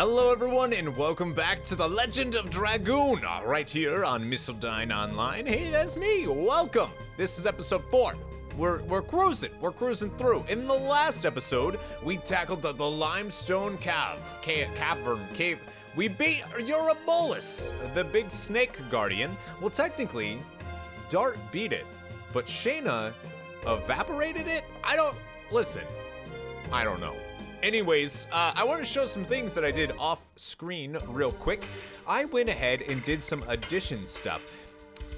Hello, everyone, and welcome back to the Legend of Dragoon, uh, right here on Missildine Online. Hey, that's me. Welcome. This is episode four. We're we're cruising. We're cruising through. In the last episode, we tackled the, the limestone cave, cave, cavern, cave. We beat Urobolus, the big snake guardian. Well, technically, Dart beat it, but Shana evaporated it. I don't listen. I don't know. Anyways, uh, I want to show some things that I did off screen real quick. I went ahead and did some addition stuff.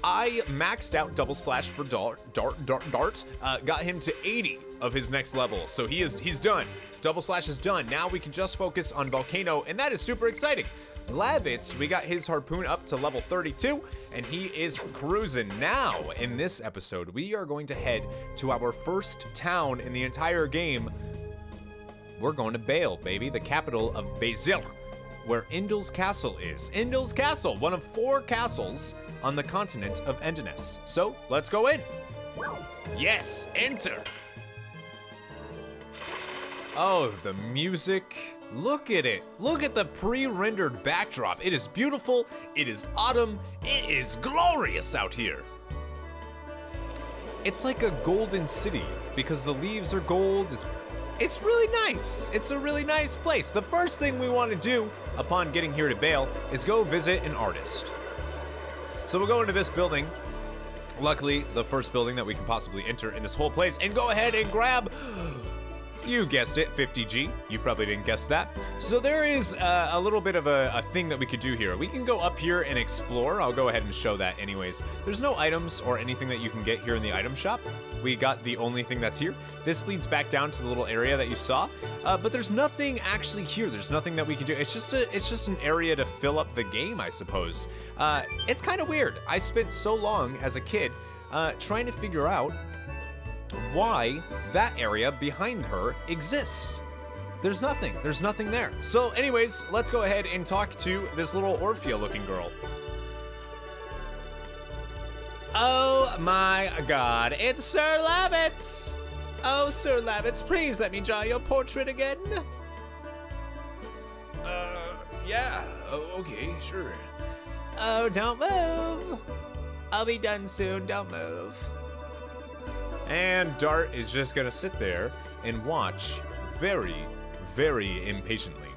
I maxed out double slash for Dart, Dart, Dart, Dart. Uh, got him to 80 of his next level, so he is he's done. Double slash is done. Now we can just focus on Volcano, and that is super exciting. Lavitz, we got his harpoon up to level 32, and he is cruising. Now, in this episode, we are going to head to our first town in the entire game, we're going to Bale, baby, the capital of Basil, where Indel's Castle is. Indel's Castle, one of four castles on the continent of Endiness. So let's go in. Yes, enter. Oh, the music. Look at it. Look at the pre-rendered backdrop. It is beautiful. It is autumn. It is glorious out here. It's like a golden city because the leaves are gold. It's it's really nice. It's a really nice place. The first thing we want to do upon getting here to Bale is go visit an artist. So we'll go into this building. Luckily, the first building that we can possibly enter in this whole place and go ahead and grab you guessed it, 50G. You probably didn't guess that. So there is uh, a little bit of a, a, thing that we could do here. We can go up here and explore. I'll go ahead and show that anyways. There's no items or anything that you can get here in the item shop. We got the only thing that's here. This leads back down to the little area that you saw, uh, but there's nothing actually here. There's nothing that we can do. It's just a, it's just an area to fill up the game, I suppose. Uh, it's kind of weird. I spent so long as a kid uh, trying to figure out why that area behind her exists. There's nothing. There's nothing there. So anyways, let's go ahead and talk to this little Orphea looking girl. Oh my god, it's Sir Lavitz! Oh, Sir Lavitz, please let me draw your portrait again. Uh, yeah, oh, okay, sure. Oh, don't move. I'll be done soon, don't move. And Dart is just gonna sit there and watch very, very impatiently.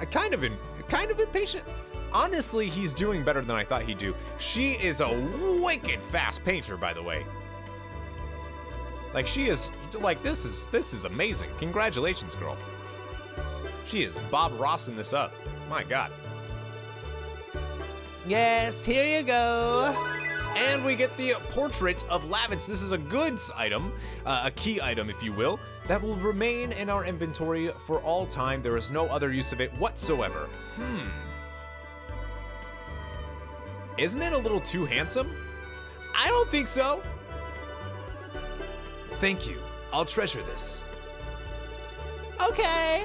I kind of, in, kind of impatient. Honestly, he's doing better than I thought he'd do. She is a wicked fast painter, by the way. Like she is, like this is, this is amazing. Congratulations, girl. She is Bob Rossing this up. My God. Yes, here you go. And we get the portrait of Lavitz. This is a goods item, uh, a key item, if you will, that will remain in our inventory for all time. There is no other use of it whatsoever. Hmm. Isn't it a little too handsome? I don't think so. Thank you. I'll treasure this. Okay.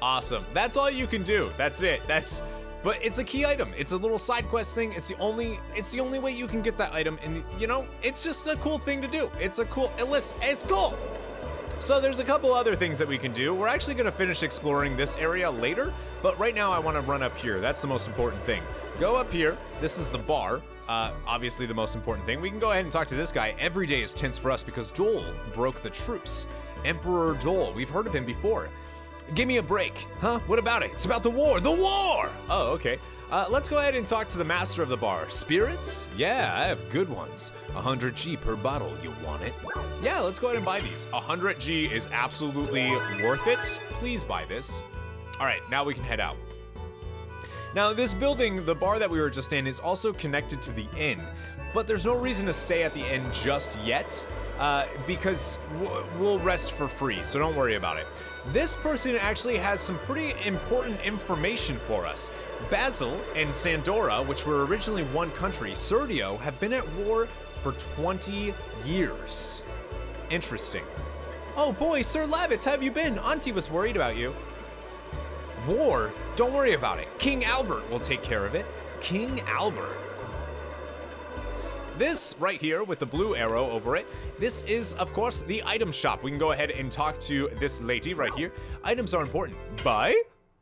Awesome. That's all you can do. That's it. That's but it's a key item. It's a little side quest thing. It's the only it's the only way you can get that item and you know, it's just a cool thing to do. It's a cool listen, it's cool. So there's a couple other things that we can do. We're actually gonna finish exploring this area later, but right now I wanna run up here. That's the most important thing. Go up here. This is the bar. Uh, obviously the most important thing. We can go ahead and talk to this guy. Every day is tense for us because Doel broke the truce. Emperor Doel, we've heard of him before. Give me a break. Huh? What about it? It's about the war. The war! Oh, okay. Uh, let's go ahead and talk to the master of the bar. Spirits? Yeah, I have good ones. 100 G per bottle. You want it? Yeah, let's go ahead and buy these. 100 G is absolutely worth it. Please buy this. All right, now we can head out. Now, this building, the bar that we were just in, is also connected to the inn, but there's no reason to stay at the inn just yet, uh, because we'll rest for free, so don't worry about it. This person actually has some pretty important information for us. Basil and Sandora, which were originally one country, Serdio, have been at war for 20 years. Interesting. Oh boy, Sir Lavitz, how have you been? Auntie was worried about you. War? Don't worry about it. King Albert will take care of it. King Albert. This right here with the blue arrow over it, this is, of course, the item shop. We can go ahead and talk to this lady right here. Items are important. Buy?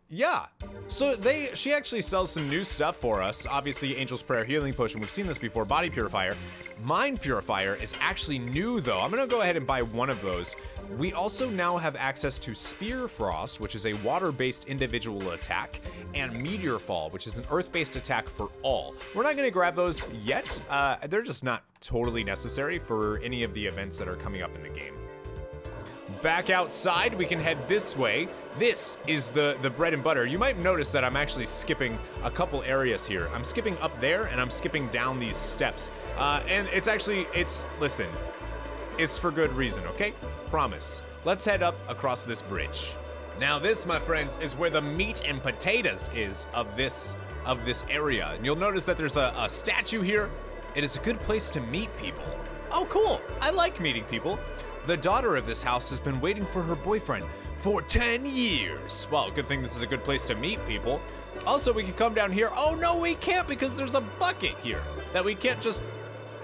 Yeah. So they she actually sells some new stuff for us. Obviously, Angel's Prayer Healing Potion. We've seen this before. Body Purifier. Mind Purifier is actually new though. I'm gonna go ahead and buy one of those. We also now have access to Spear Frost, which is a water-based individual attack, and Meteor Fall, which is an earth-based attack for all. We're not gonna grab those yet. Uh, they're just not totally necessary for any of the events that are coming up in the game. Back outside, we can head this way. This is the, the bread and butter. You might notice that I'm actually skipping a couple areas here. I'm skipping up there and I'm skipping down these steps. Uh, and it's actually, it's, listen, it's for good reason, okay? Promise. Let's head up across this bridge. Now this, my friends, is where the meat and potatoes is of this of this area. And you'll notice that there's a, a statue here. It is a good place to meet people. Oh, cool. I like meeting people. The daughter of this house has been waiting for her boyfriend for 10 years. Well, good thing this is a good place to meet people. Also, we can come down here. Oh, no, we can't because there's a bucket here that we can't just.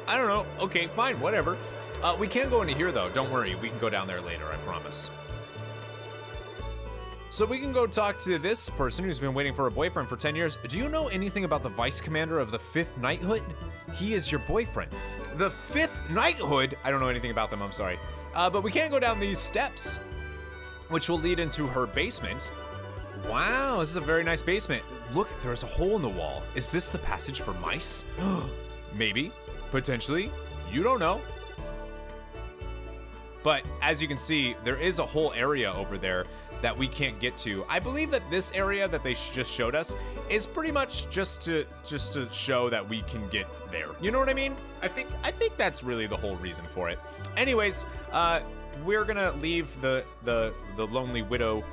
I don't know. Okay, fine, whatever. Uh, we can't go into here, though. Don't worry. We can go down there later, I promise. So we can go talk to this person who's been waiting for a boyfriend for 10 years. Do you know anything about the vice commander of the 5th Knighthood? He is your boyfriend. The 5th Knighthood? I don't know anything about them, I'm sorry. Uh, but we can't go down these steps, which will lead into her basement. Wow, this is a very nice basement. Look, there's a hole in the wall. Is this the passage for mice? Maybe, potentially. You don't know. But as you can see, there is a whole area over there that we can't get to. I believe that this area that they sh just showed us is pretty much just to just to show that we can get there. You know what I mean? I think I think that's really the whole reason for it. Anyways, uh, we're gonna leave the the the lonely widow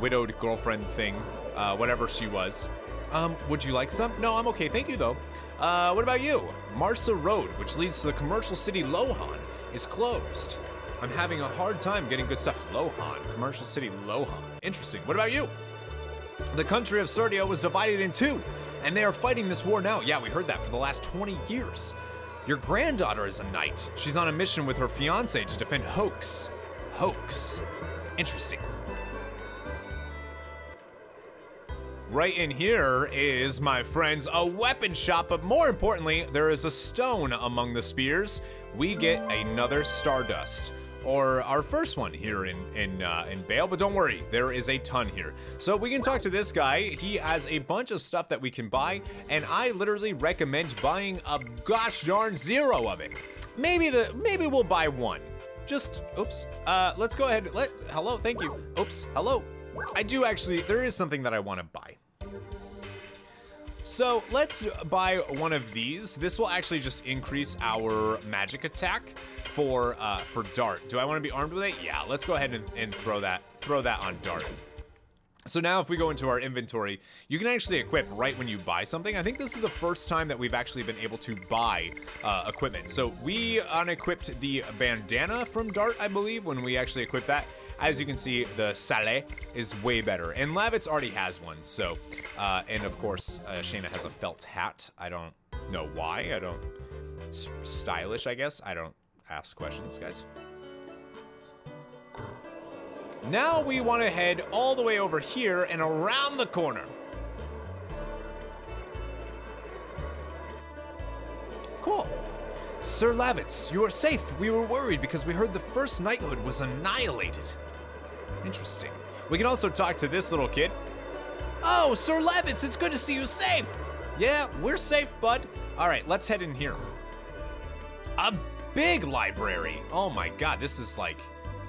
widowed girlfriend thing, uh, whatever she was. Um, would you like some? No, I'm okay. Thank you though. Uh, what about you? Marsa Road, which leads to the commercial city Lohan, is closed. I'm having a hard time getting good stuff. Lohan, commercial city Lohan. Interesting. What about you? The country of Serdio was divided in two, and they are fighting this war now. Yeah, we heard that for the last 20 years. Your granddaughter is a knight. She's on a mission with her fiance to defend Hoax. Hoax. Interesting. Right in here is, my friends, a weapon shop, but more importantly, there is a stone among the spears. We get another Stardust or our first one here in in uh, in Bale. But don't worry, there is a ton here. So we can talk to this guy. He has a bunch of stuff that we can buy, and I literally recommend buying a gosh darn zero of it. Maybe the maybe we'll buy one. Just oops. Uh, let's go ahead. Let hello, thank you. Oops, hello. I do actually. There is something that I want to buy. So let's buy one of these. This will actually just increase our magic attack for uh, for dart. Do I want to be armed with it? Yeah, let's go ahead and, and throw that throw that on dart. So now if we go into our inventory, you can actually equip right when you buy something. I think this is the first time that we've actually been able to buy uh, equipment. So we unequipped the bandana from Dart, I believe, when we actually equipped that. As you can see, the Sallet is way better. And Lavitz already has one, so... Uh, and of course, uh, Shana has a felt hat. I don't know why. I don't... Stylish, I guess. I don't ask questions, guys. Now we want to head all the way over here and around the corner. Cool. Sir Lavitz, you are safe. We were worried because we heard the first knighthood was annihilated. Interesting. We can also talk to this little kid. Oh, Sir Lavitz, it's good to see you safe. Yeah, we're safe, bud. All right, let's head in here. A big library. Oh my god, this is like,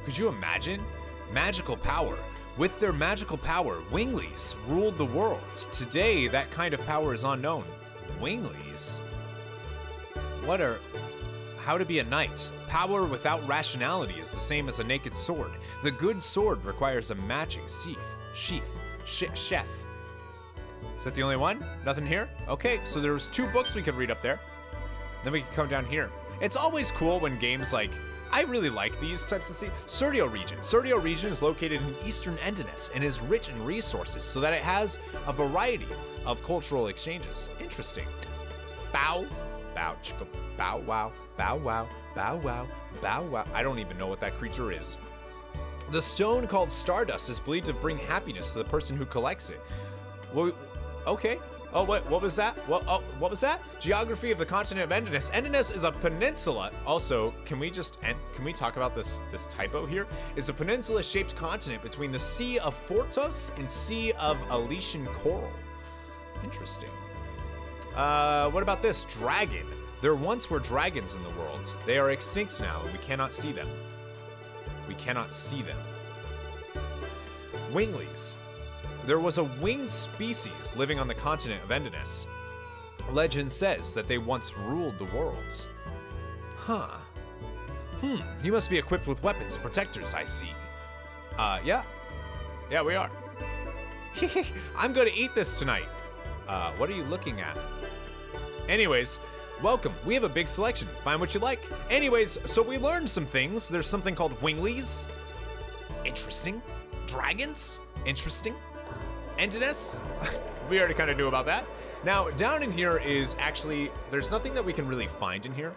could you imagine? Magical power. With their magical power, Winglies ruled the world. Today, that kind of power is unknown. Winglies? What are. How to be a knight. Power without rationality is the same as a naked sword. The good sword requires a matching sheath. Sheath. Sh- sheath. Is that the only one? Nothing here? Okay, so there's two books we could read up there. Then we can come down here. It's always cool when games like I really like these types of things. Serdio region. Serdio region is located in eastern Endiness and is rich in resources so that it has a variety of cultural exchanges. Interesting. Bow. bow, chicka, bow wow, bow wow, bow wow, bow wow. I don't even know what that creature is. The stone called Stardust is believed to bring happiness to the person who collects it. Well, okay. Oh, what, what was that? What, oh, what was that? Geography of the continent of Endiness. Endiness is a peninsula. Also, can we just end, can we talk about this this typo here? Is a peninsula-shaped continent between the Sea of Fortos and Sea of Elysian Coral. Interesting. Uh, what about this? Dragon. There once were dragons in the world. They are extinct now, and we cannot see them. We cannot see them. Winglies. There was a winged species living on the continent of Endiness. Legend says that they once ruled the worlds. Huh. Hmm, you must be equipped with weapons, and protectors, I see. Uh, yeah. Yeah, we are. I'm gonna eat this tonight. Uh, what are you looking at? Anyways, welcome. We have a big selection. Find what you like. Anyways, so we learned some things. There's something called winglies. Interesting. Dragons. Interesting. Endiness. we already kind of knew about that. Now, down in here is actually, there's nothing that we can really find in here.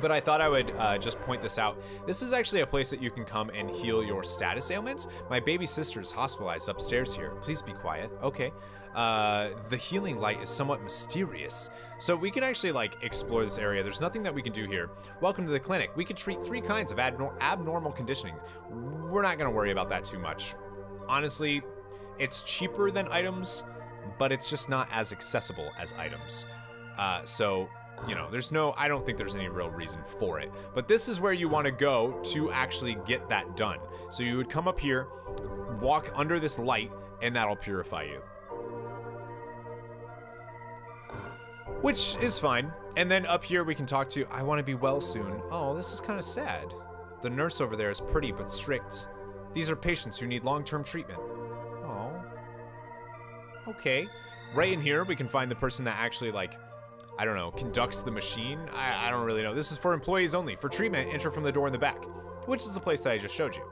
But I thought I would uh, just point this out. This is actually a place that you can come and heal your status ailments. My baby sister is hospitalized upstairs here. Please be quiet. Okay. Uh, the healing light is somewhat mysterious. So we can actually like explore this area. There's nothing that we can do here. Welcome to the clinic. We can treat three kinds of abnor abnormal conditioning. We're not gonna worry about that too much. Honestly, it's cheaper than items, but it's just not as accessible as items. Uh, so you know, there's no, I don't think there's any real reason for it. But this is where you want to go to actually get that done. So you would come up here, walk under this light, and that'll purify you. Which is fine. And then up here we can talk to, I want to be well soon. Oh, this is kind of sad. The nurse over there is pretty but strict. These are patients who need long-term treatment. Okay. Right in here, we can find the person that actually, like, I don't know, conducts the machine. I, I don't really know. This is for employees only. For treatment, enter from the door in the back, which is the place that I just showed you.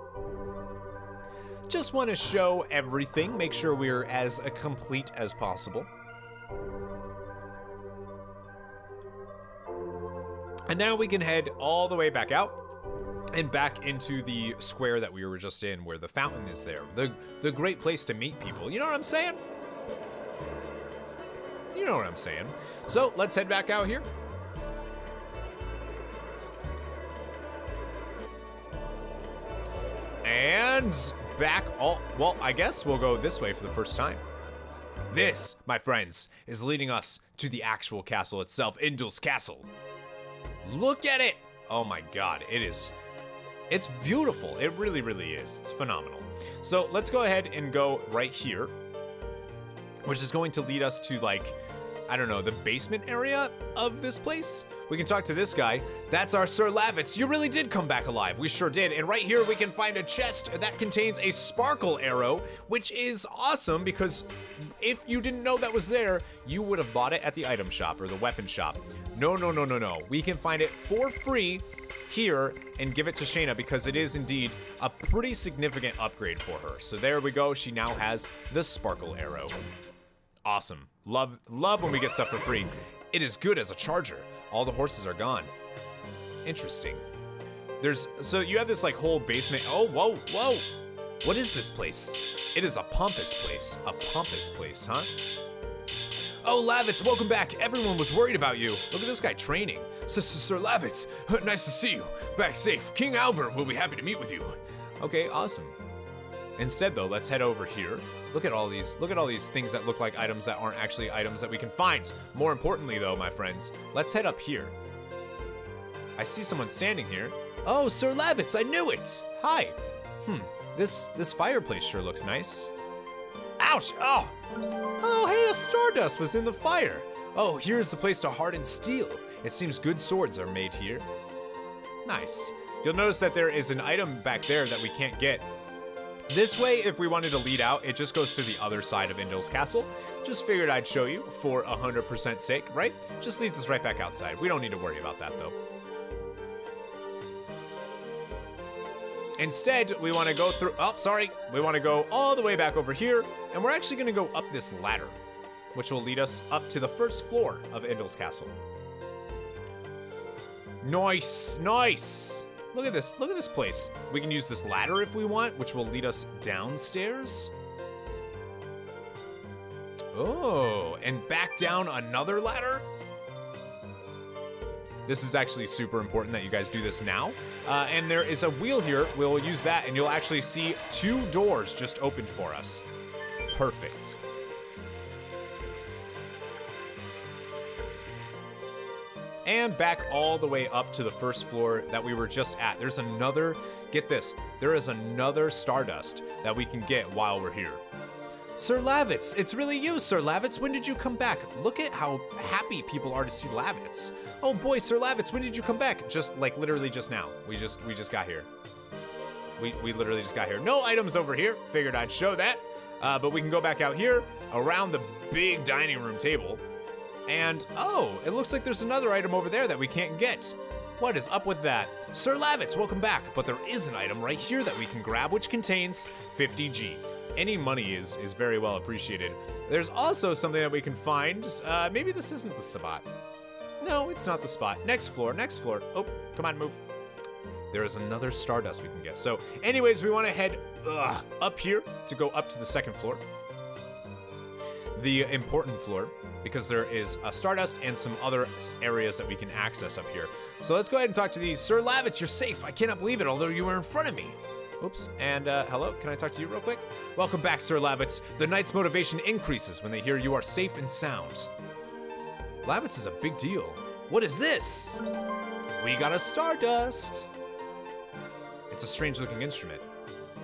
Just want to show everything, make sure we're as complete as possible. And now we can head all the way back out and back into the square that we were just in where the fountain is there. The, the great place to meet people. You know what I'm saying? You know what I'm saying. So let's head back out here. And back all, well, I guess we'll go this way for the first time. This, my friends, is leading us to the actual castle itself, Indel's Castle. Look at it! Oh my god, it is, it's beautiful. It really, really is. It's phenomenal. So let's go ahead and go right here, which is going to lead us to like, I don't know, the basement area of this place. We can talk to this guy. That's our Sir Lavitz. You really did come back alive. We sure did. And right here we can find a chest that contains a sparkle arrow, which is awesome because if you didn't know that was there, you would have bought it at the item shop or the weapon shop. No, no, no, no, no. We can find it for free here and give it to Shana because it is indeed a pretty significant upgrade for her. So there we go. She now has the sparkle arrow. Awesome. Love love when we get stuff for free. It is good as a charger. All the horses are gone. Interesting. There's so you have this like whole basement. Oh, whoa, whoa. What is this place? It is a pompous place. A pompous place, huh? Oh, Lavitz, welcome back. Everyone was worried about you. Look at this guy training. Sir Lavitz, nice to see you. Back safe. King Albert will be happy to meet with you. Okay, awesome. Instead, though, let's head over here. Look at all these, look at all these things that look like items that aren't actually items that we can find. More importantly, though, my friends, let's head up here. I see someone standing here. Oh, Sir Lavitz, I knew it. Hi. Hmm, this, this fireplace sure looks nice. Ouch, oh. Oh, hey, a Stardust was in the fire. Oh, here's the place to harden steel. It seems good swords are made here. Nice. You'll notice that there is an item back there that we can't get. This way, if we wanted to lead out, it just goes to the other side of Indel's castle. Just figured I'd show you for 100% sake, right? Just leads us right back outside. We don't need to worry about that, though. Instead, we want to go through, oh, sorry. We want to go all the way back over here, and we're actually going to go up this ladder, which will lead us up to the first floor of Indel's castle. Nice, nice. Look at this, look at this place. We can use this ladder if we want, which will lead us downstairs. Oh, and back down another ladder? This is actually super important that you guys do this now. Uh, and there is a wheel here. We'll use that, and you'll actually see two doors just opened for us. Perfect. And back all the way up to the first floor that we were just at. There's another, get this, there is another Stardust that we can get while we're here. Sir Lavitz, it's really you, Sir Lavitz. When did you come back? Look at how happy people are to see Lavitz. Oh boy, Sir Lavitz, when did you come back? Just like literally just now. We just we just got here. We we literally just got here. No items over here. Figured I'd show that. Uh, but we can go back out here around the big dining room table. And oh, it looks like there's another item over there that we can't get. What is up with that? Sir Lavitz, welcome back. But there is an item right here that we can grab which contains 50G any money is is very well appreciated. There's also something that we can find. Uh, maybe this isn't the spot. No, it's not the spot. Next floor, next floor. Oh, come on, move. There is another Stardust we can get. So, anyways, we want to head ugh, up here to go up to the second floor. The important floor, because there is a Stardust and some other areas that we can access up here. So let's go ahead and talk to these. Sir Lavitz, you're safe. I cannot believe it, although you were in front of me. Oops. And uh, hello, can I talk to you real quick? Welcome back, Sir Lavitz. The knight's motivation increases when they hear you are safe and sound. Lavitz is a big deal. What is this? We got a Stardust. It's a strange looking instrument.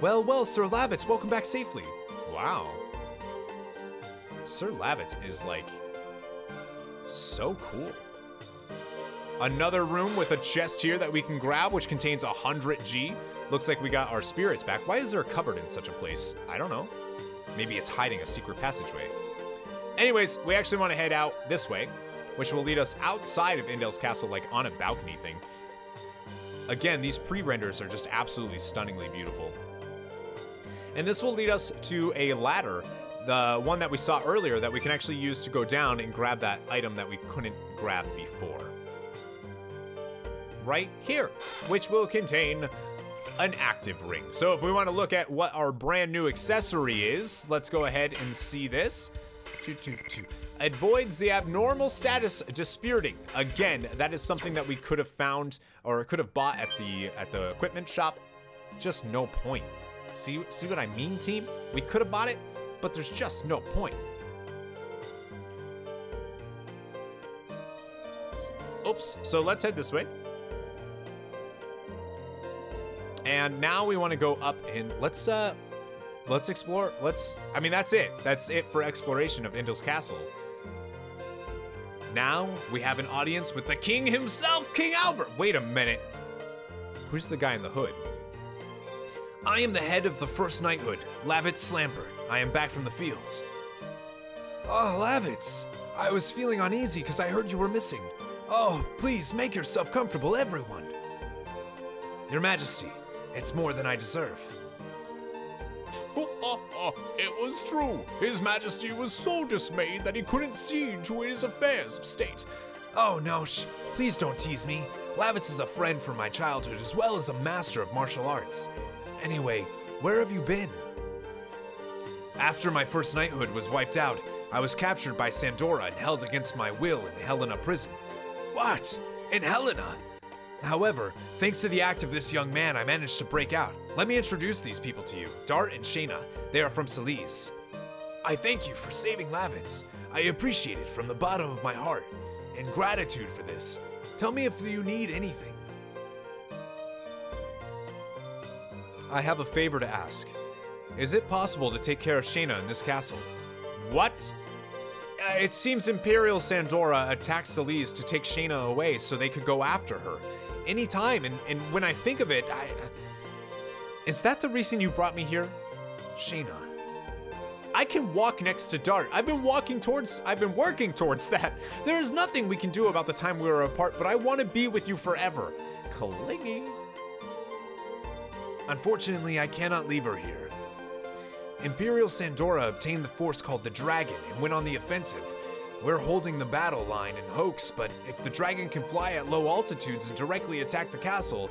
Well, well, Sir Lavitz, welcome back safely. Wow. Sir Lavitz is like so cool. Another room with a chest here that we can grab, which contains 100 G. Looks like we got our spirits back. Why is there a cupboard in such a place? I don't know. Maybe it's hiding a secret passageway. Anyways, we actually want to head out this way, which will lead us outside of Indel's castle, like on a balcony thing. Again, these pre-renders are just absolutely stunningly beautiful. And this will lead us to a ladder, the one that we saw earlier that we can actually use to go down and grab that item that we couldn't grab before. Right here, which will contain an active ring. So if we want to look at what our brand new accessory is, let's go ahead and see this. It voids the abnormal status dispiriting. Again, that is something that we could have found or could have bought at the at the equipment shop. Just no point. See, see what I mean, team? We could have bought it, but there's just no point. Oops, so let's head this way. And now we want to go up and let's uh let's explore. Let's I mean that's it. That's it for exploration of Indel's castle. Now we have an audience with the king himself, King Albert. Wait a minute. Who's the guy in the hood? I am the head of the first knighthood, Lavitz Slambert. I am back from the fields. Oh, Lavitz. I was feeling uneasy because I heard you were missing. Oh, please make yourself comfortable, everyone. Your Majesty, it's more than I deserve. it was true. His Majesty was so dismayed that he couldn't see to his affairs of state. Oh no, sh- please don't tease me. Lavitz is a friend from my childhood as well as a master of martial arts. Anyway, where have you been? After my first knighthood was wiped out, I was captured by Sandora and held against my will in Helena prison. What? In Helena? However, thanks to the act of this young man, I managed to break out. Let me introduce these people to you Dart and Shana. They are from Seles. I thank you for saving Lavitz. I appreciate it from the bottom of my heart. In gratitude for this, tell me if you need anything. I have a favor to ask. Is it possible to take care of Shana in this castle? What? Uh, it seems Imperial Sandora attacked Seles to take Shana away so they could go after her anytime. And, and when I think of it, I. Is that the reason you brought me here? Shana. I can walk next to Dart. I've been walking towards, I've been working towards that. There is nothing we can do about the time we were apart, but I want to be with you forever. Clingy. Unfortunately, I cannot leave her here. Imperial Sandora obtained the force called the Dragon and went on the offensive. We're holding the battle line in Hoax, but if the dragon can fly at low altitudes and directly attack the castle,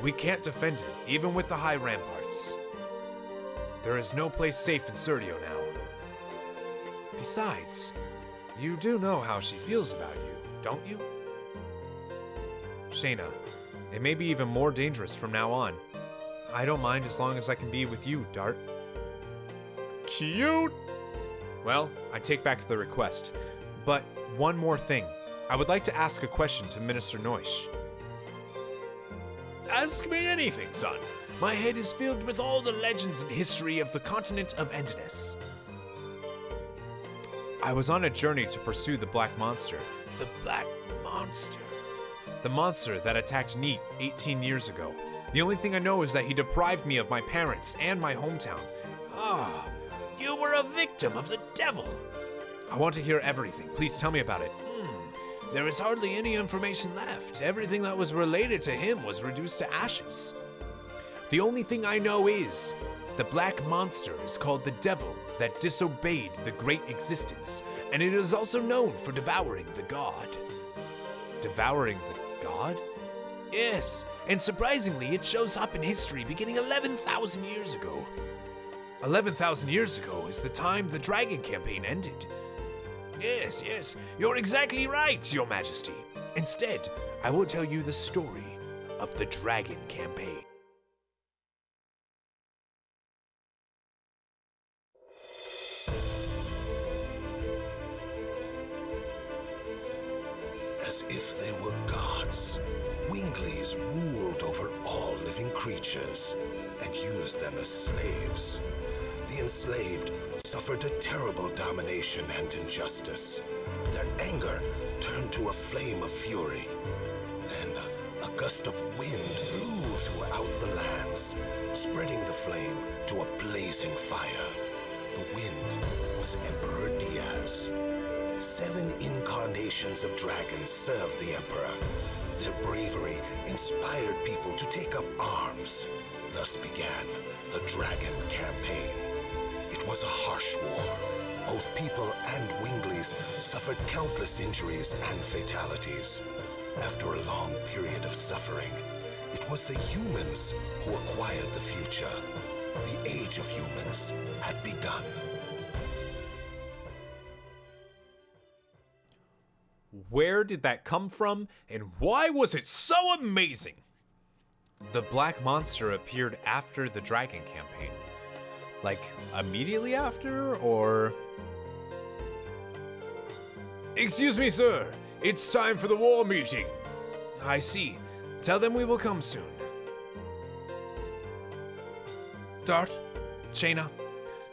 we can't defend it, even with the high ramparts. There is no place safe in Serdio now. Besides, you do know how she feels about you, don't you? Shana, it may be even more dangerous from now on. I don't mind as long as I can be with you, Dart. Cute! Well, I take back the request. But one more thing. I would like to ask a question to Minister Noish. Ask me anything, son. My head is filled with all the legends and history of the continent of Endiness. I was on a journey to pursue the Black Monster. The Black Monster? The monster that attacked Neet 18 years ago. The only thing I know is that he deprived me of my parents and my hometown. Ah, you were a victim of the devil. I want to hear everything. Please tell me about it. Hmm. There is hardly any information left. Everything that was related to him was reduced to ashes. The only thing I know is the black monster is called the devil that disobeyed the great existence, and it is also known for devouring the god. Devouring the god? Yes, and surprisingly, it shows up in history beginning 11,000 years ago. 11,000 years ago is the time the dragon campaign ended. Yes, yes, you're exactly right, Your Majesty. Instead, I will tell you the story of the dragon campaign. And used them as slaves. The enslaved suffered a terrible domination and injustice. Their anger turned to a flame of fury. Then a gust of wind blew throughout the lands, spreading the flame to a blazing fire. The wind was Emperor Diaz. Seven incarnations of dragons served the Emperor. Their bravery inspired people to take up arms. Thus began the Dragon Campaign. It was a harsh war. Both people and Winglies suffered countless injuries and fatalities. After a long period of suffering, it was the humans who acquired the future. The age of humans had begun. Where did that come from, and why was it so amazing? The Black Monster appeared after the Dragon campaign. Like, immediately after, or. Excuse me, sir. It's time for the war meeting. I see. Tell them we will come soon. Dart, Shana,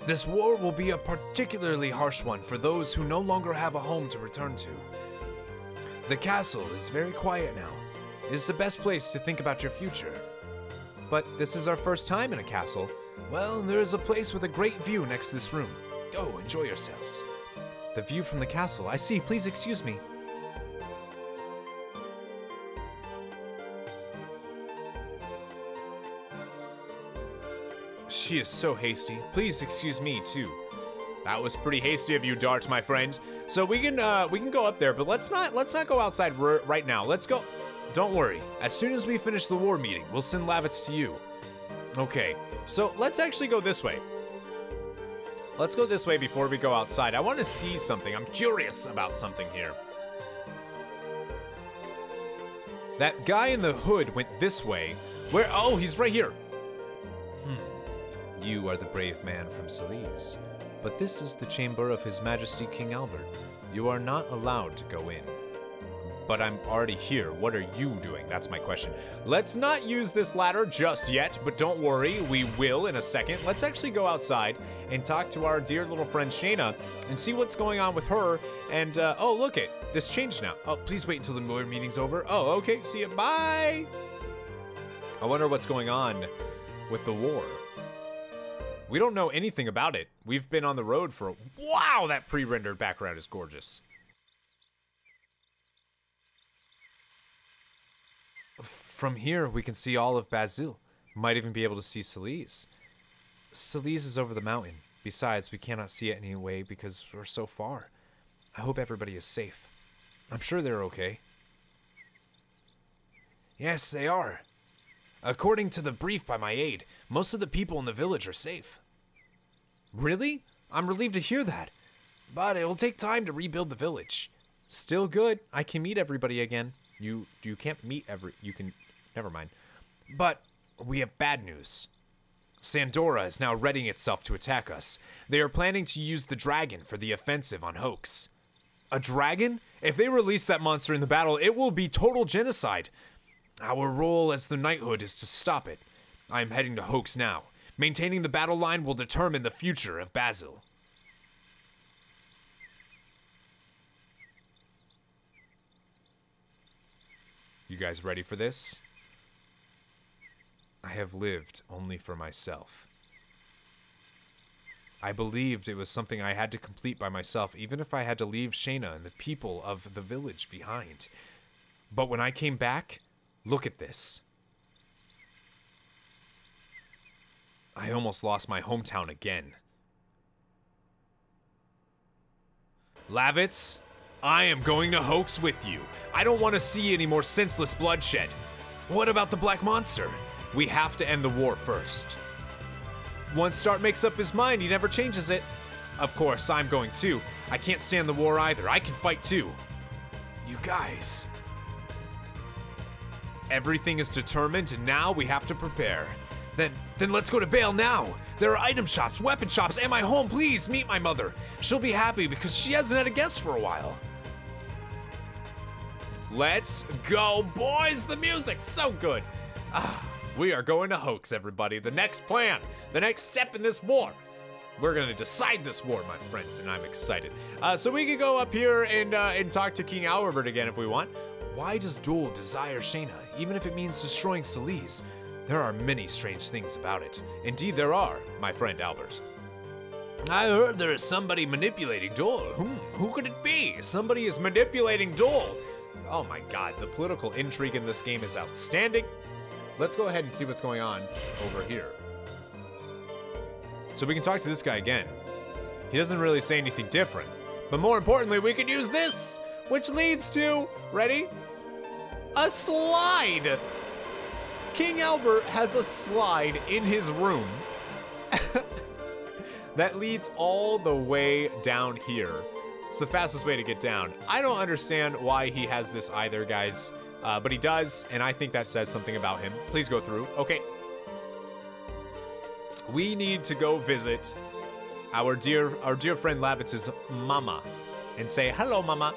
this war will be a particularly harsh one for those who no longer have a home to return to. The castle is very quiet now. It is the best place to think about your future. But this is our first time in a castle. Well, there is a place with a great view next to this room. Go, enjoy yourselves. The view from the castle. I see. Please excuse me. She is so hasty. Please excuse me too. That was pretty hasty of you, Dart, my friend. So we can uh, we can go up there, but let's not let's not go outside right now. Let's go. Don't worry. As soon as we finish the war meeting, we'll send Lavitz to you. Okay. So let's actually go this way. Let's go this way before we go outside. I want to see something. I'm curious about something here. That guy in the hood went this way. Where? Oh, he's right here. Hmm. You are the brave man from Seles. But this is the chamber of His Majesty King Albert. You are not allowed to go in. But I'm already here. What are you doing? That's my question. Let's not use this ladder just yet, but don't worry, we will in a second. Let's actually go outside and talk to our dear little friend Shana and see what's going on with her. And, uh, oh, look it. This changed now. Oh, please wait until the meeting's over. Oh, okay. See you. Bye. I wonder what's going on with the war. We don't know anything about it. We've been on the road for. a... Wow, that pre rendered background is gorgeous. From here, we can see all of Basil. Might even be able to see Seles. Seles is over the mountain. Besides, we cannot see it anyway because we're so far. I hope everybody is safe. I'm sure they're okay. Yes, they are. According to the brief by my aide, most of the people in the village are safe. Really? I'm relieved to hear that. But it will take time to rebuild the village. Still good. I can meet everybody again. You you can't meet every you can never mind. But we have bad news. Sandora is now readying itself to attack us. They are planning to use the dragon for the offensive on Hoax. A dragon? If they release that monster in the battle, it will be total genocide. Our role as the knighthood is to stop it. I am heading to Hoax now. Maintaining the battle line will determine the future of Basil. You guys ready for this? I have lived only for myself. I believed it was something I had to complete by myself, even if I had to leave Shana and the people of the village behind. But when I came back, look at this. I almost lost my hometown again. Lavitz, I am going to hoax with you. I don't want to see any more senseless bloodshed. What about the Black Monster? We have to end the war first. Once Dart makes up his mind, he never changes it. Of course, I'm going too. I can't stand the war either. I can fight too. You guys. Everything is determined, and now we have to prepare. Then, then let's go to Bale now. There are item shops, weapon shops, and my home. Please meet my mother. She'll be happy because she hasn't had a guest for a while. Let's go, boys! The music's so good. Ah, we are going to hoax everybody. The next plan, the next step in this war. We're gonna decide this war, my friends, and I'm excited. Uh, so we can go up here and uh, and talk to King Albert again if we want. Why does Doel desire Shana, even if it means destroying Seles? There are many strange things about it. Indeed, there are, my friend Albert. I heard there is somebody manipulating. Hmm, who could it be? Somebody is manipulating Doel. Oh my god, the political intrigue in this game is outstanding. Let's go ahead and see what's going on over here. So we can talk to this guy again. He doesn't really say anything different. But more importantly, we can use this, which leads to, ready? A slide! King Albert has a slide in his room that leads all the way down here. It's the fastest way to get down. I don't understand why he has this either, guys. Uh, but he does, and I think that says something about him. Please go through. Okay. We need to go visit our dear our dear friend Lavitz's mama and say, hello, mama.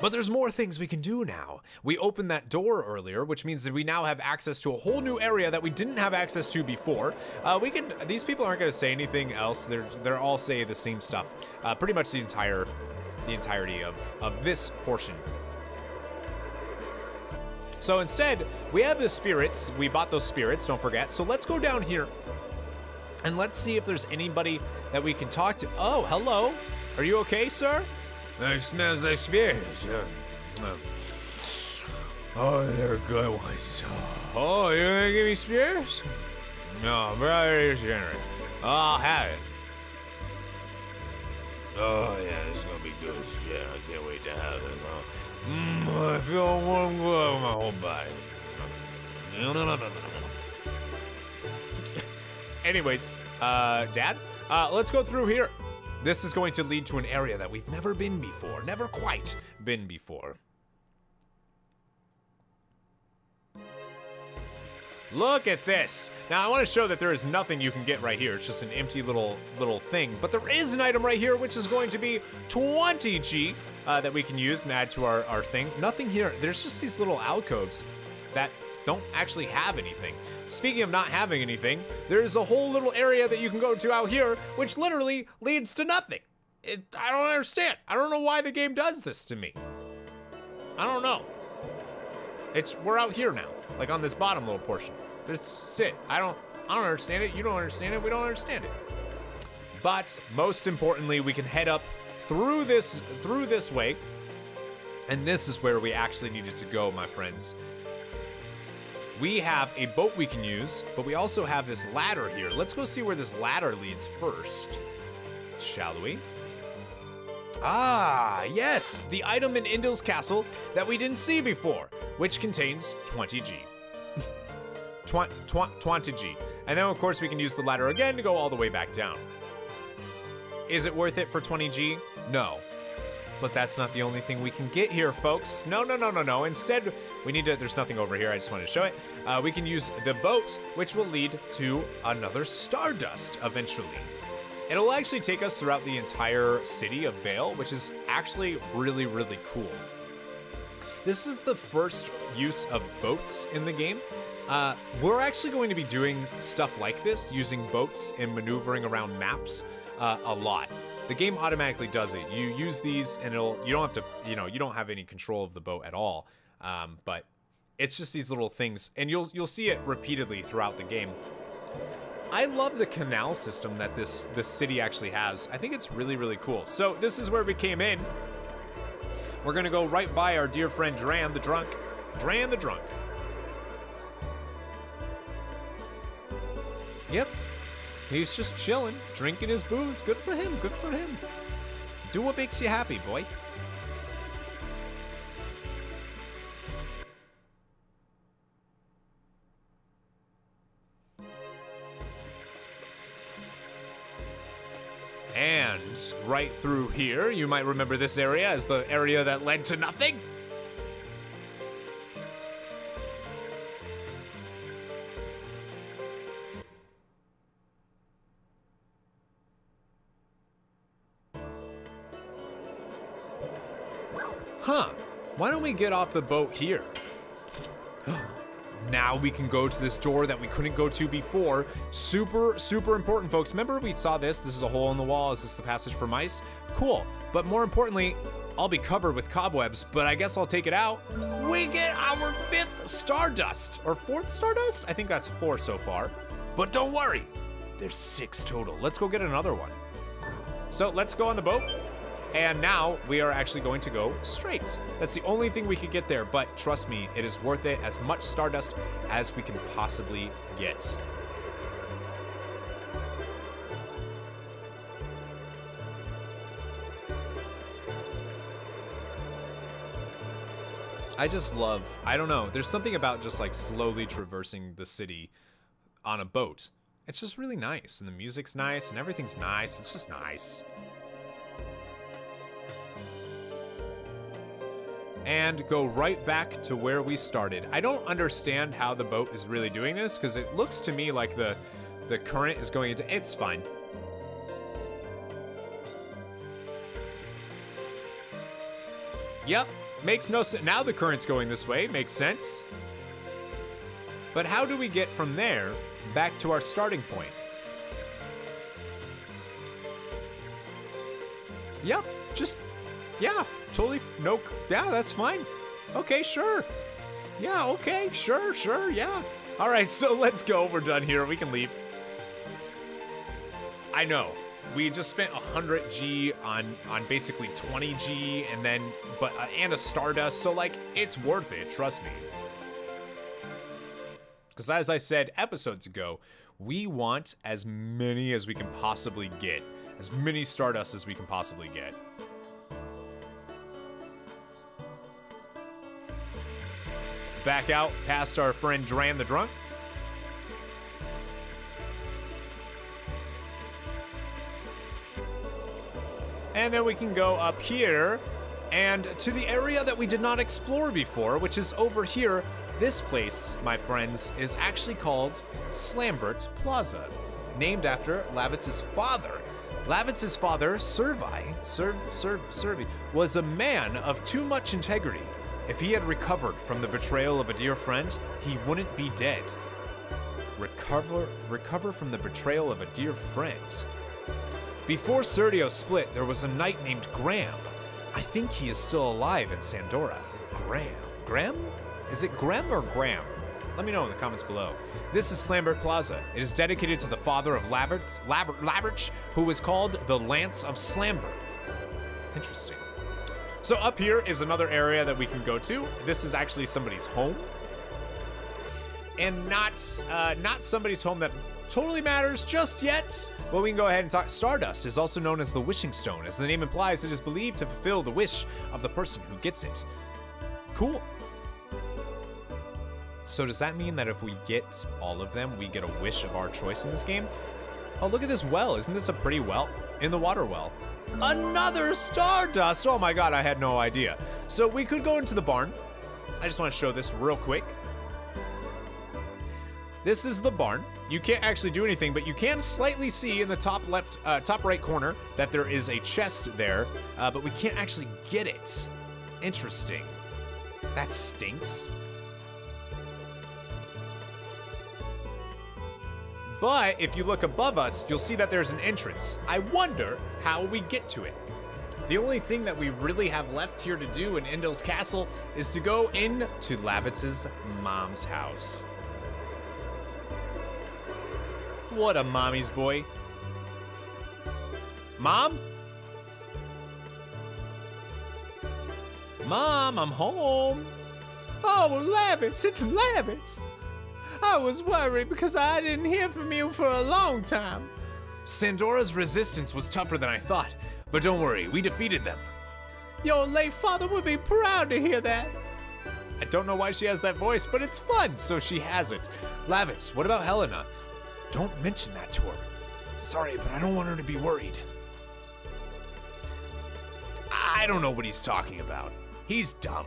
But there's more things we can do now. We opened that door earlier, which means that we now have access to a whole new area that we didn't have access to before. Uh, we can. These people aren't going to say anything else. They're they're all say the same stuff. Uh, pretty much the entire the entirety of of this portion. So instead, we have the spirits. We bought those spirits. Don't forget. So let's go down here. And let's see if there's anybody that we can talk to. Oh, hello. Are you okay, sir? It smells like. Uh, uh, oh, they're good ones. Oh, you gonna give me spears? No, brother, you're. I'll have it. Oh, yeah, this is gonna be good shit. I can't wait to have it. Mm, I feel warm glow in my whole body. No, no, no, no, no, no. Anyways, uh, Dad, uh, let's go through here. This is going to lead to an area that we've never been before, never quite been before. Look at this. Now I want to show that there is nothing you can get right here. It's just an empty little little thing. But there is an item right here, which is going to be 20 G uh, that we can use and add to our, our thing. Nothing here. There's just these little alcoves that don't actually have anything. Speaking of not having anything, there's a whole little area that you can go to out here, which literally leads to nothing. It, I don't understand. I don't know why the game does this to me. I don't know. It's we're out here now, like on this bottom little portion. Just sit. I don't. I don't understand it. You don't understand it. We don't understand it. But most importantly, we can head up through this through this way, and this is where we actually needed to go, my friends. We have a boat we can use, but we also have this ladder here. Let's go see where this ladder leads first, shall we? Ah, yes, the item in Indel's castle that we didn't see before, which contains 20G. Twen- twen- 20G. And then, of course, we can use the ladder again to go all the way back down. Is it worth it for 20G? No. But that's not the only thing we can get here, folks. No, no, no, no, no. Instead, we need to. There's nothing over here. I just wanted to show it. Uh, we can use the boat, which will lead to another Stardust eventually. It'll actually take us throughout the entire city of Bale, which is actually really, really cool. This is the first use of boats in the game. Uh, we're actually going to be doing stuff like this, using boats and maneuvering around maps uh, a lot. The game automatically does it. You use these, and it'll. You don't have to. You know, you don't have any control of the boat at all. Um, but it's just these little things, and you'll you'll see it repeatedly throughout the game. I love the canal system that this this city actually has. I think it's really really cool. So this is where we came in. We're gonna go right by our dear friend Dran the drunk. Dran the drunk. Yep. He's just chilling, drinking his booze. Good for him. Good for him. Do what makes you happy, boy. And right through here, you might remember this area as the area that led to nothing. Why don't we get off the boat here? now we can go to this door that we couldn't go to before. Super, super important, folks. Remember we saw this? This is a hole in the wall. Is this the passage for mice? Cool. But more importantly, I'll be covered with cobwebs, but I guess I'll take it out. We get our fifth Stardust, or fourth Stardust? I think that's four so far. But don't worry, there's six total. Let's go get another one. So let's go on the boat. And now we are actually going to go straight. That's the only thing we could get there, but trust me, it is worth it as much Stardust as we can possibly get. I just love, I don't know, there's something about just like slowly traversing the city on a boat. It's just really nice, and the music's nice, and everything's nice. It's just nice. And go right back to where we started. I don't understand how the boat is really doing this because it looks to me like the the current is going into it's fine. Yep, makes no sense. Now the current's going this way, makes sense. But how do we get from there back to our starting point? Yep, just yeah, totally. No, yeah, that's fine. Okay, sure. Yeah, okay, sure, sure, yeah. All right, so let's go. We're done here. We can leave. I know. We just spent 100G on on basically 20G and then but uh, and a Stardust, so like it's worth it, trust me. Cuz as I said episodes ago, we want as many as we can possibly get. As many Stardust as we can possibly get. Back out past our friend Dran the Drunk. And then we can go up here and to the area that we did not explore before, which is over here. This place, my friends, is actually called Slambert Plaza, named after Lavitz's father. Lavitz's father, Servi, Serv, Serv, Servi, was a man of too much integrity. If he had recovered from the betrayal of a dear friend, he wouldn't be dead. Recover, recover from the betrayal of a dear friend. Before Serdio split, there was a knight named Graham. I think he is still alive in Sandora. Graham. Graham? Is it Graham or Graham? Let me know in the comments below. This is Slambert Plaza. It is dedicated to the father of Lavitz, who was called the Lance of Slambert. Interesting. So up here is another area that we can go to. This is actually somebody's home. And not uh, not somebody's home that totally matters just yet. But we can go ahead and talk. Stardust is also known as the Wishing Stone. As the name implies, it is believed to fulfill the wish of the person who gets it. Cool. So does that mean that if we get all of them, we get a wish of our choice in this game? Oh, look at this well. Isn't this a pretty well? In the water well. Another Stardust! Oh my god, I had no idea. So we could go into the barn. I just want to show this real quick. This is the barn. You can't actually do anything, but you can slightly see in the top left, uh, top right corner that there is a chest there, uh, but we can't actually get it. Interesting. That stinks. But if you look above us, you'll see that there's an entrance. I wonder how we get to it. The only thing that we really have left here to do in Indel's castle is to go into Lavitz's mom's house. What a mommy's boy. Mom? Mom, I'm home. Oh, Lavitz, it's Lavitz. I was worried because I didn't hear from you for a long time. Sandora's resistance was tougher than I thought, but don't worry, we defeated them. Your late father would be proud to hear that. I don't know why she has that voice, but it's fun, so she has it. Lavitz, what about Hellena? Don't mention that to her. Sorry, but I don't want her to be worried. I don't know what he's talking about. He's dumb.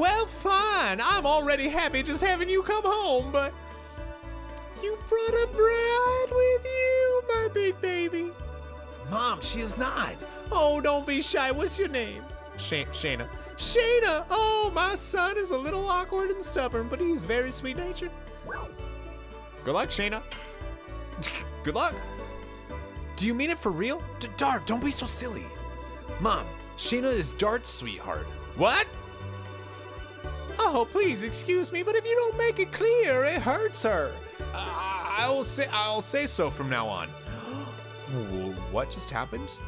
Well, fine. I'm already happy just having you come home, but you brought a bride with you, my big baby. Mom, she is not. Oh, don't be shy. What's your name? Sh- Shana. Shana! Oh, my son is a little awkward and stubborn, but he's very sweet natured. Good luck, Shana. Good luck. Do you mean it for real? D- Dart, don't be so silly. Mom, Shana is Dart's sweetheart. What? Oh, please excuse me, but if you don't make it clear, it hurts her. Uh, I'll say I'll say so from now on. what just happened?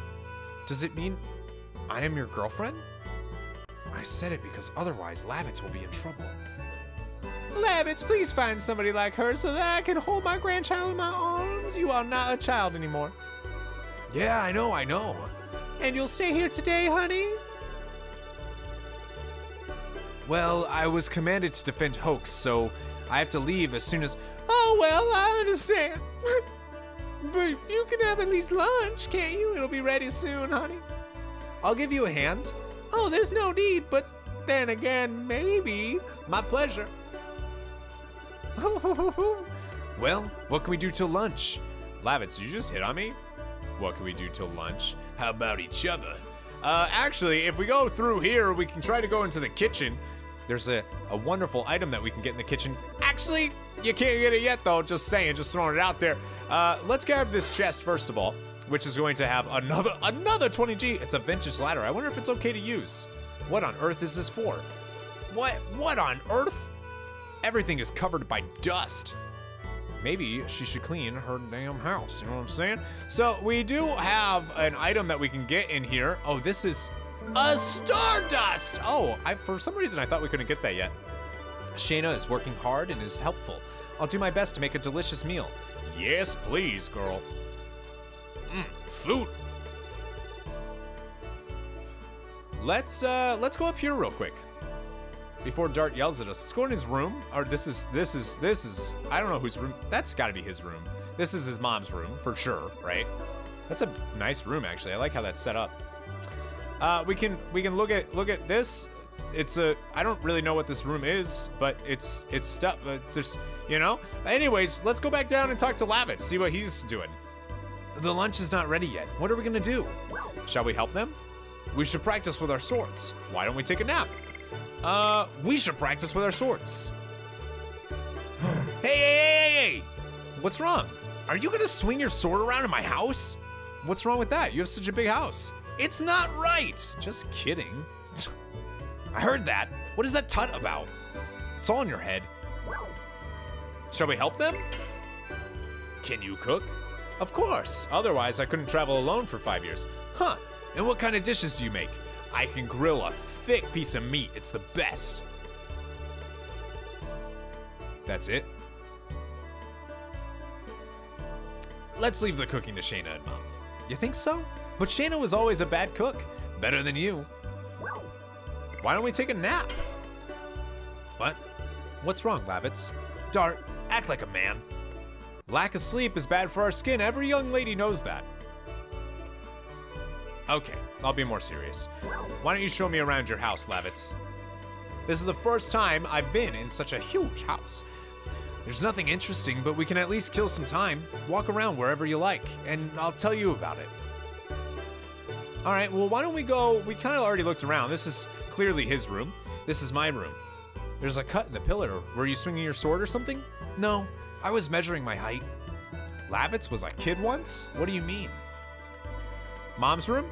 Does it mean I am your girlfriend? I said it because otherwise Lavitz will be in trouble. Lavitz, please find somebody like her so that I can hold my grandchild in my arms. You are not a child anymore. Yeah, I know, I know. And you'll stay here today, honey? Well, I was commanded to defend Hoax, so I have to leave as soon as. Oh, well, I understand. but you can have at least lunch, can't you? It'll be ready soon, honey. I'll give you a hand. Oh, there's no need, but then again, maybe. My pleasure. well, what can we do till lunch? Lavitz, you just hit on me? What can we do till lunch? How about each other? Uh, actually, if we go through here, we can try to go into the kitchen. There's a, a wonderful item that we can get in the kitchen. Actually, you can't get it yet, though. Just saying, just throwing it out there. Uh, let's grab this chest first of all, which is going to have another another 20G. It's a vintage ladder. I wonder if it's okay to use. What on earth is this for? What? What on earth? Everything is covered by dust. Maybe she should clean her damn house. You know what I'm saying? So we do have an item that we can get in here. Oh, this is a Stardust! Oh, I, for some reason I thought we couldn't get that yet. Shana is working hard and is helpful. I'll do my best to make a delicious meal. Yes, please, girl. Mmm, food. Let's uh let's go up here real quick. Before Dart yells at us. Let's go in his room. Or this is this is this is I don't know whose room. That's gotta be his room. This is his mom's room, for sure, right? That's a nice room actually. I like how that's set up. Uh, we can we can look at look at this. It's a I don't really know what this room is, but it's it's stuff. Uh, there's you know. Anyways, let's go back down and talk to Lavitz. See what he's doing. The lunch is not ready yet. What are we gonna do? Shall we help them? We should practice with our swords. Why don't we take a nap? Uh, we should practice with our swords. hey, hey, hey, hey, hey! What's wrong? Are you gonna swing your sword around in my house? What's wrong with that? You have such a big house. It's not right. Just kidding. I heard that. What is that tut about? It's all in your head. Shall we help them? Can you cook? Of course. Otherwise, I couldn't travel alone for five years. Huh. And what kind of dishes do you make? I can grill a thick piece of meat. It's the best. That's it? let's leave the cooking to Shana and Mom. You think so? But Shana was always a bad cook. Better than you. Why don't we take a nap? What? What's wrong, Lavitz? Dart, act like a man. Lack of sleep is bad for our skin. Every young lady knows that. Okay, I'll be more serious. Why don't you show me around your house, Lavitz? This is the first time I've been in such a huge house. There's nothing interesting, but we can at least kill some time. Walk around wherever you like, and I'll tell you about it. All right, well, why don't we go? We kind of already looked around. This is clearly his room. This is my room. There's a cut in the pillar. Were you swinging your sword or something? No, I was measuring my height. Lavitz was a kid once? What do you mean? Mom's room?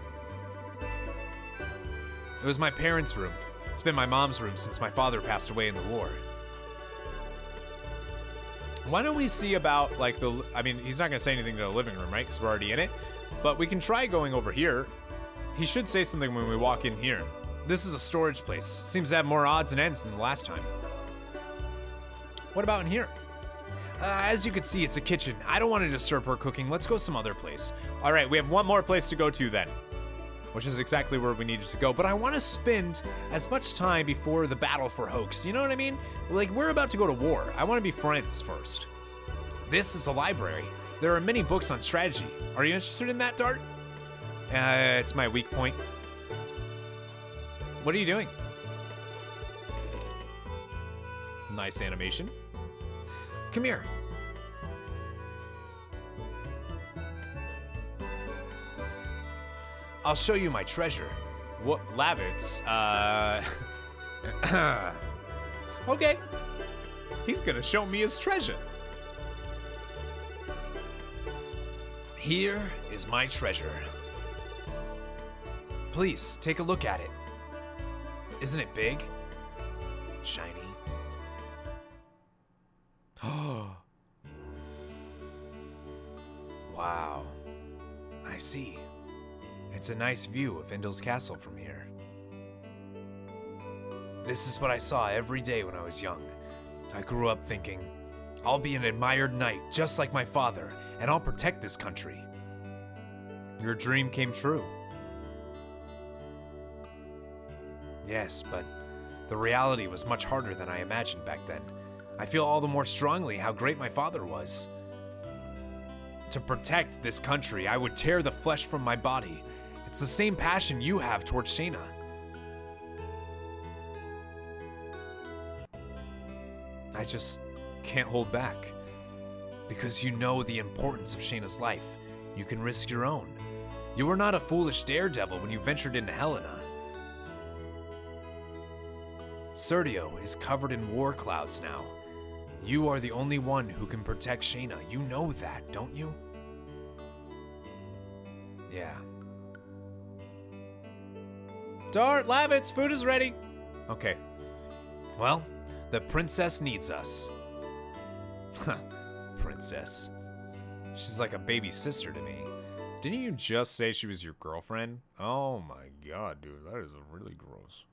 It was my parents' room. It's been my mom's room since my father passed away in the war. Why don't we see about like the? I mean, he's not gonna say anything to the living room, right? Because we're already in it. But we can try going over here. He should say something when we walk in here. This is a storage place. Seems to have more odds and ends than the last time. What about in here? Uh, as you can see, it's a kitchen. I don't want to disturb her cooking. Let's go some other place. All right, we have one more place to go to then, which is exactly where we needed to go. But I want to spend as much time before the battle for Hoax. You know what I mean? Like, we're about to go to war. I want to be friends first. This is the library. There are many books on strategy. Are you interested in that, Dart? Uh, it's my weak point. What are you doing? Nice animation. Come here. I'll show you my treasure. What Lavitz? Uh Okay. He's gonna show me his treasure. Here is my treasure. Please, take a look at it. Isn't it big? Shiny. Oh. wow. I see. It's a nice view of Indel's castle from here. This is what I saw every day when I was young. I grew up thinking, I'll be an admired knight just like my father, and I'll protect this country. Your dream came true. Yes, but the reality was much harder than I imagined back then. I feel all the more strongly how great my father was. To protect this country, I would tear the flesh from my body. It's the same passion you have towards Shana. I just can't hold back. Because you know the importance of Shana's life. You can risk your own. You were not a foolish daredevil when you ventured into Hellena. Serdio is covered in war clouds now. You are the only one who can protect Shana. You know that, don't you? Yeah. Dart, Lavitz, food is ready. Okay. Well, the princess needs us. Huh, princess. She's like a baby sister to me. Didn't you just say she was your girlfriend? Oh my god, dude, that is really gross.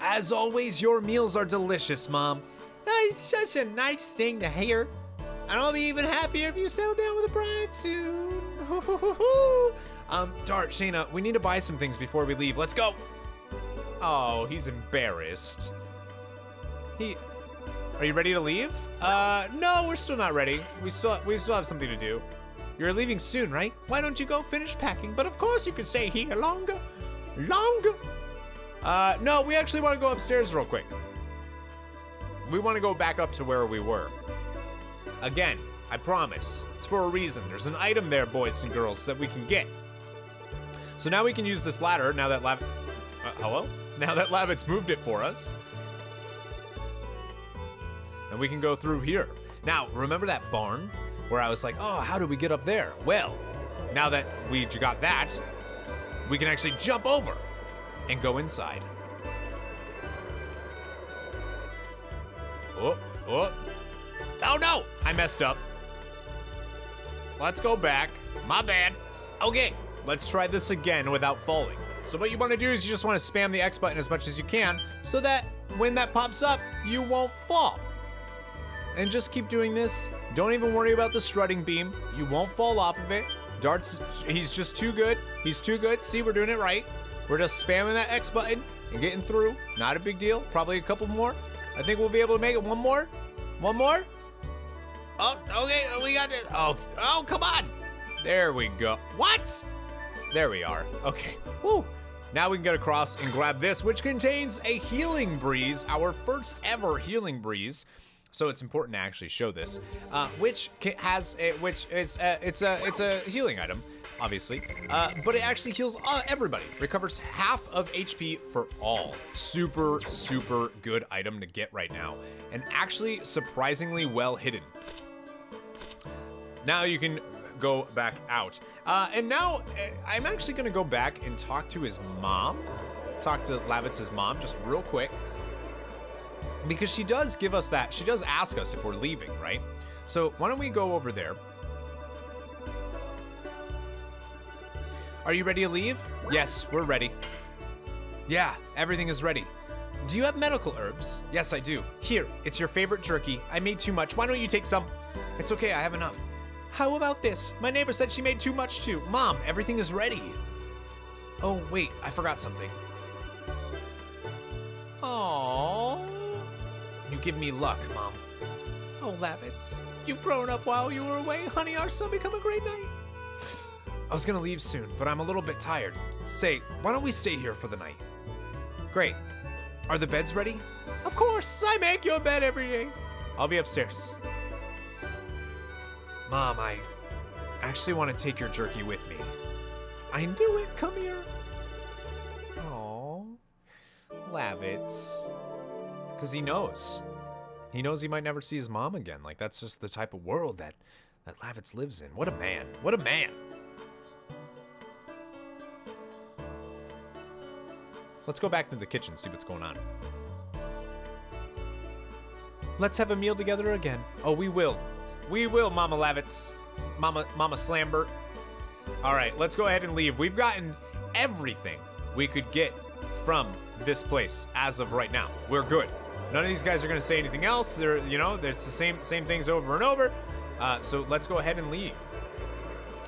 As always, your meals are delicious, Mom. That's such a nice thing to hear. And I'll be even happier if you settle down with a bride soon. um, Dart, Shana, we need to buy some things before we leave. Let's go. Oh, he's embarrassed. He. Are you ready to leave? Uh, no, we're still not ready. We still we still have something to do. You're leaving soon, right? Why don't you go finish packing? But of course you can stay here longer. Longer. Uh, no, we actually want to go upstairs real quick. We want to go back up to where we were. Again, I promise. It's for a reason. There's an item there, boys and girls, that we can get. So now we can use this ladder now that Lav... Uh, hello? Now that Lavitz moved it for us. And we can go through here. Now, remember that barn? Where I was like, oh, how do we get up there? Well, now that we got that, we can actually jump over and go inside. Oh, oh. Oh no! I messed up. Let's go back. My bad. Okay, let's try this again without falling. So what you want to do is you just want to spam the X button as much as you can so that when that pops up, you won't fall. and just keep doing this. Don't even worry about the strutting beam. You won't fall off of it. Dart's, he's just too good. He's too good. See, we're doing it right. We're just spamming that X button and getting through. Not a big deal. Probably a couple more. I think we'll be able to make it. One more. One more. Oh, okay. We got it. Oh, oh, come on. There we go. What? There we are. Okay. Woo. Now we can get across and grab this, which contains a healing breeze, our first ever healing breeze. So it's important to actually show this, uh, which has a, which is uh it's a it's a healing item, obviously, uh, but it actually heals uh, everybody. Recovers half of HP for all. Super super good item to get right now, and actually surprisingly well hidden. Now you can go back out. Uh, and now uh, I'm actually gonna go back and talk to his mom. Talk to Lavitz's mom just real quick. Because she does give us that, she does ask us if we're leaving, right? So why don't we go over there? Are you ready to leave? Yes, we're ready. Yeah, everything is ready. Do you have medical herbs? Yes, I do. Here, it's your favorite jerky. I made too much. Why don't you take some? It's okay, I have enough. How about this? My neighbor said she made too much too. Mom, everything is ready. Oh, wait, I forgot something. Aww. You give me luck, Mom. Oh, Lavitz, you've grown up while you were away. Honey, our son become a great knight. I was gonna leave soon, but I'm a little bit tired. Say, why don't we stay here for the night? Great. Are the beds ready? Of course, I make your bed every day. I'll be upstairs. Mom, I actually want to take your jerky with me. I knew it. Come here. Aww. Lavitz. Because he knows. He knows he might never see his mom again. Like, that's just the type of world that, that Lavitz lives in. What a man. What a man. Let's go back to the kitchen, see what's going on. Let's have a meal together again. Oh, we will. We will, Mama Lavitz. Mama Mama Slambert. All right, let's go ahead and leave. We've gotten everything we could get from this place as of right now. We're good. None of these guys are going to say anything else. They're, you know, it's the same same things over and over. Uh, so let's go ahead and leave.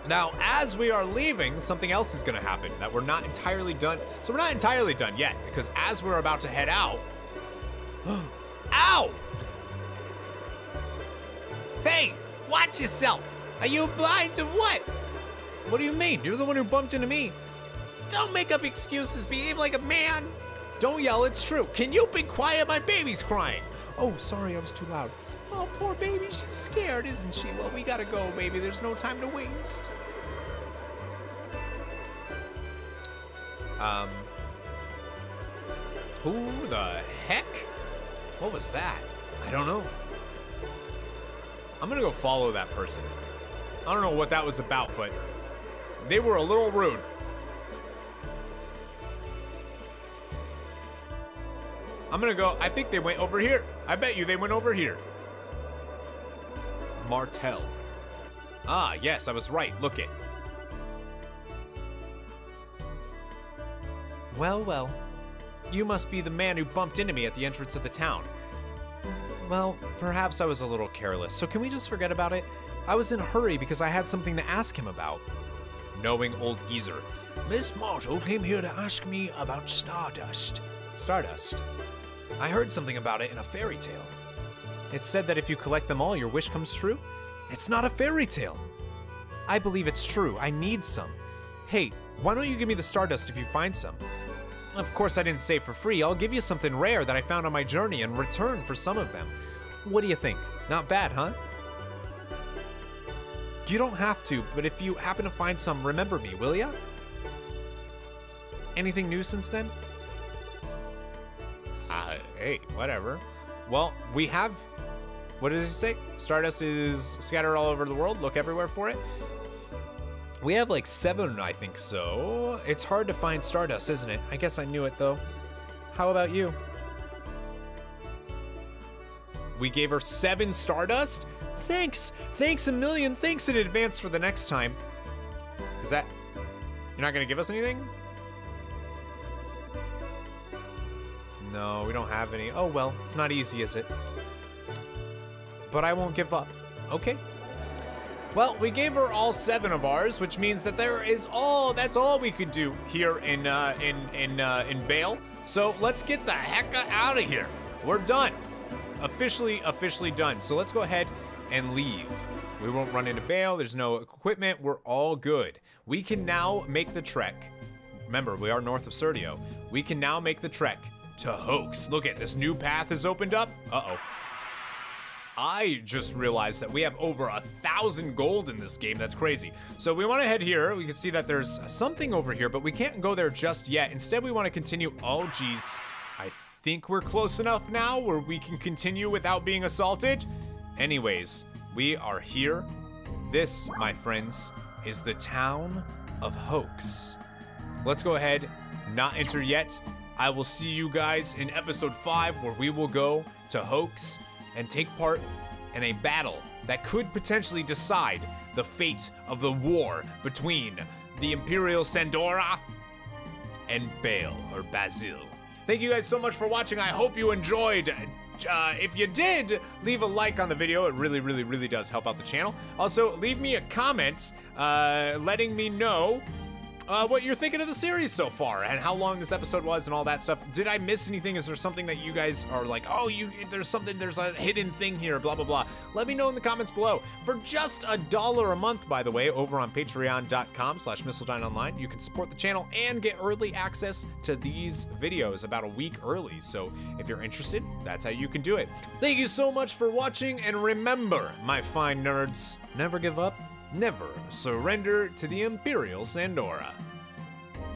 Now, as we are leaving, something else is going to happen that we're not entirely done. So we're not entirely done yet because as we're about to head out, ow! Watch yourself. Are you blind to what? What do you mean? You're the one who bumped into me. Don't make up excuses. Behave like a man. Don't yell. It's true. Can you be quiet? My baby's crying. Oh, sorry. I was too loud. Oh, poor baby. She's scared, isn't she? Well, we gotta go, baby. There's no time to waste. Um. Who the heck? What was that? I don't know. I'm gonna go follow that person. I don't know what that was about, but they were a little rude. I'm gonna go. I think they went over here. I bet you they went over here. Martel. Ah, yes, I was right. Look it. Well, well. You must be the man who bumped into me at the entrance of the town. Well, perhaps I was a little careless, so can we just forget about it? I was in a hurry because I had something to ask him about. Knowing old geezer. Miss Martel came here to ask me about Stardust. Stardust. I heard something about it in a fairy tale. It said that if you collect them all, your wish comes true? It's not a fairy tale. I believe it's true. I need some. Hey, why don't you give me the Stardust if you find some? Of course, I didn't say for free. I'll give you something rare that I found on my journey in return for some of them. What do you think? Not bad, huh? You don't have to, but if you happen to find some, remember me, will ya? Anything new since then? Uh, hey, whatever. Well, we have. What does he say? Stardust is scattered all over the world. Look everywhere for it. We have like seven, I think so. It's hard to find Stardust, isn't it? I guess I knew it though. How about you? We gave her seven Stardust? Thanks! Thanks a million. Thanks in advance for the next time. Is that. You're not gonna give us anything? No, we don't have any. Oh well, it's not easy, is it? but I won't give up. Okay? Well, we gave her all seven of ours, which means that there is all that's all we could do here in uh, in in uh, in Bale. So let's get the heck out of here. We're done, officially officially done. So let's go ahead and leave. We won't run into Bale. There's no equipment. We're all good. We can now make the trek. Remember, we are north of Serdio. We can now make the trek to Hoax. Look at this new path has opened up. Uh oh. I just realized that we have over a thousand gold in this game. That's crazy. So we want to head here. We can see that there's something over here, but we can't go there just yet. Instead, we want to continue. Oh, geez. I think we're close enough now where we can continue without being assaulted. Anyways, we are here. This, my friends, is the town of Hoax. Let's go ahead, not enter yet. I will see you guys in episode 5 where we will go to Hoax and take part in a battle that could potentially decide the fate of the war between the Imperial Sandora and Bale or Basil. Thank you guys so much for watching. I hope you enjoyed. Uh, if you did, leave a like on the video. It really, really, really does help out the channel. Also, leave me a comment uh, letting me know uh, what you're thinking of the series so far and how long this episode was and all that stuff. Did I miss anything? Is there something that you guys are like, oh, you there's something, there's a hidden thing here, blah blah blah. Let me know in the comments below. For just a dollar a month, by the way, over on Patreon.com/slash Online, you can support the channel and get early access to these videos about a week early. So if you're interested, that's how you can do it. Thank you so much for watching, and remember, my fine nerds, never give up never surrender to the Imperial Sandora.